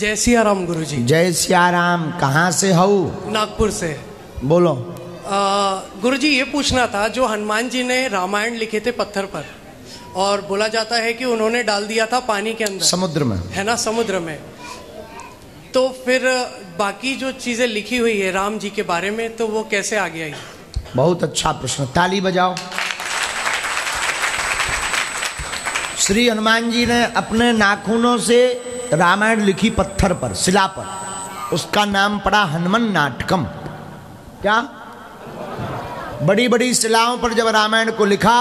जय सिया राम गुरु जी जय सियाराम कहाँ से हऊ नागपुर से। बोलो। गुरु जी ये पूछना था जो हनुमान जी ने रामायण लिखे थे पत्थर पर और बोला जाता है कि उन्होंने डाल दिया था पानी के अंदर। समुद्र में। है ना समुद्र में। तो फिर बाकी जो चीज़ें लिखी हुई है राम जी के बारे में तो वो कैसे आगे आई? बहुत अच्छा प्रश्न। ताली बजाओ। श्री हनुमान जी ने अपने नाखूनों से रामायण लिखी पत्थर पर, शिला पर। उसका नाम पड़ा हनुमान नाटकम। क्या? बड़ी बड़ी शिलाओं पर जब रामायण को लिखा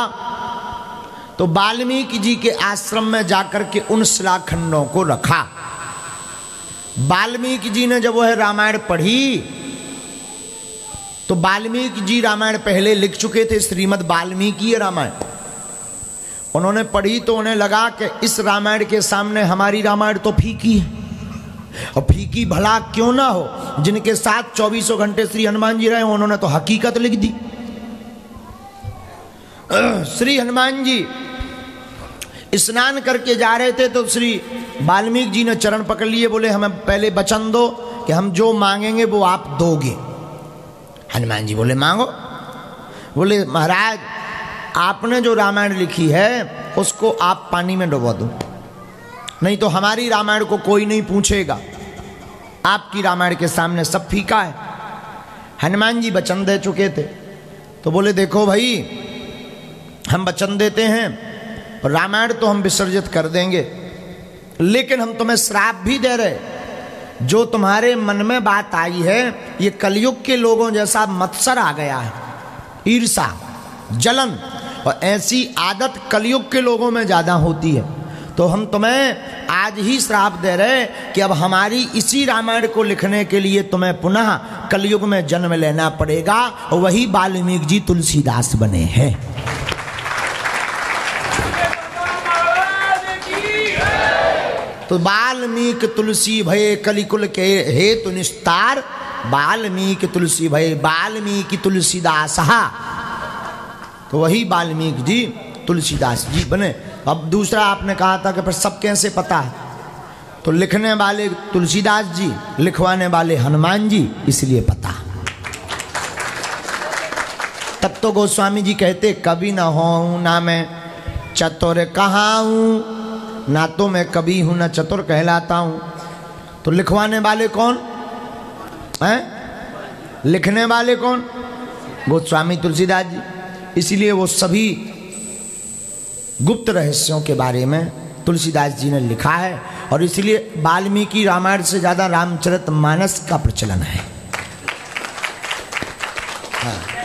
तो वाल्मीकि जी के आश्रम में जाकर के उन शिलाखंडों को रखा। वाल्मीकि जी ने जब वह रामायण पढ़ी तो वाल्मीकि जी रामायण पहले लिख चुके थे श्रीमद वाल्मीकि रामायण। उन्होंने पढ़ी तो उन्हें लगा कि इस रामायण के सामने हमारी रामायण तो फीकी है। और फीकी भला क्यों ना हो? जिनके साथ चौबीसों घंटे श्री हनुमान जी रहे उन्होंने तो हकीकत लिख दी। श्री हनुमान जी, स्नान करके जा रहे थे तो श्री वाल्मीकि जी ने चरण पकड़ लिए, बोले, हमें पहले वचन दो कि हम जो मांगेंगे वो आप दोगे। हनुमान जी बोले, मांगो? बोले, महाराज आपने जो रामायण लिखी है, उसको आप पानी में डुबो दो। नहीं तो हमारी रामायण को कोई नहीं पूछेगा। आपकी रामायण के सामने सब फीका है। हनुमान जी वचन दे चुके थे। तो बोले, देखो भाई, हम वचन देते हैं, रामायण तो हम विसर्जित कर देंगे, लेकिन हम तुम्हें श्राप भी दे रहे जो तुम्हारे मन में बात आई है, ये कलयुग के लोगों जैसा मत्सर आ गया है। ईर्षा, जलन और ऐसी आदत कलयुग के लोगों में ज़्यादा होती है। तो हम तुम्हें आज ही श्राप दे रहे कि अब हमारी इसी रामायण को लिखने के लिए तुम्हें पुनः कलयुग में जन्म लेना पड़ेगा। वही वाल्मीकि जी तुलसीदास बने हैं। तो वाल्मीकि तुलसी भय कलिकुल के हेतु निस्तार। वाल्मीकि तुलसी भय वाल्मीकि तुलसीदास। तो वही वाल्मीकि जी, तुलसीदास जी बने। अब दूसरा आपने कहा था कि फिर सब कैसे पता है? तो लिखने वाले तुलसीदास जी, लिखवाने वाले हनुमान जी, इसलिए पता। तब तो गोस्वामी जी कहते, कभी ना हो ना मैं चतुर कहा हूँ ना तो मैं कभी हूँ, ना चतुर कहलाता हूँ। तो लिखवाने वाले कौन? हैं? लिखने वाले कौन? गोस्वामी तुलसीदास जी। इसलिए वो सभी गुप्त रहस्यों के बारे में तुलसीदास जी ने लिखा है और इसलिए वाल्मीकि रामायण से ज़्यादा रामचरित मानस का प्रचलन है हाँ।